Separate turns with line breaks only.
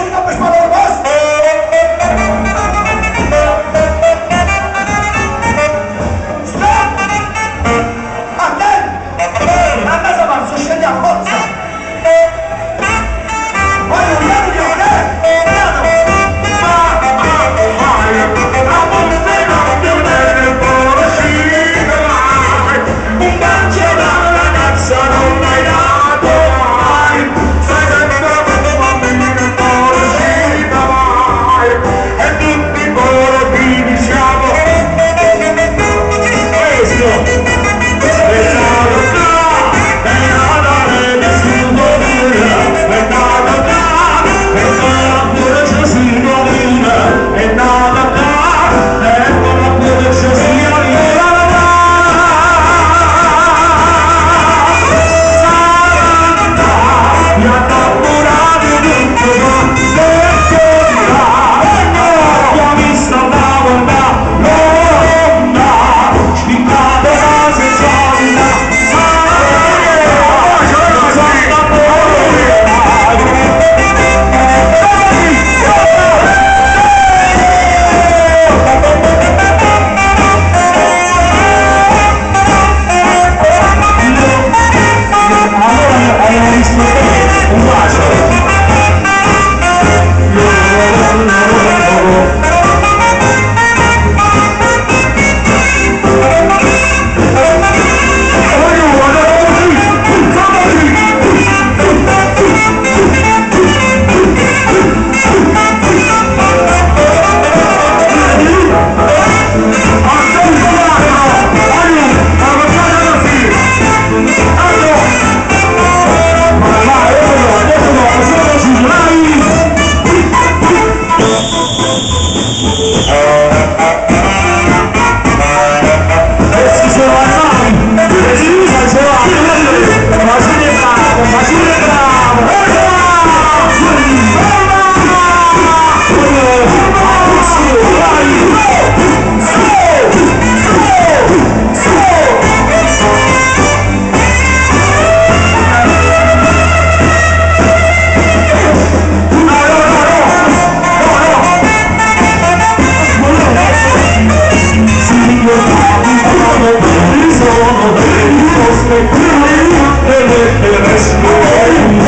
soy una persona normal.
Candle.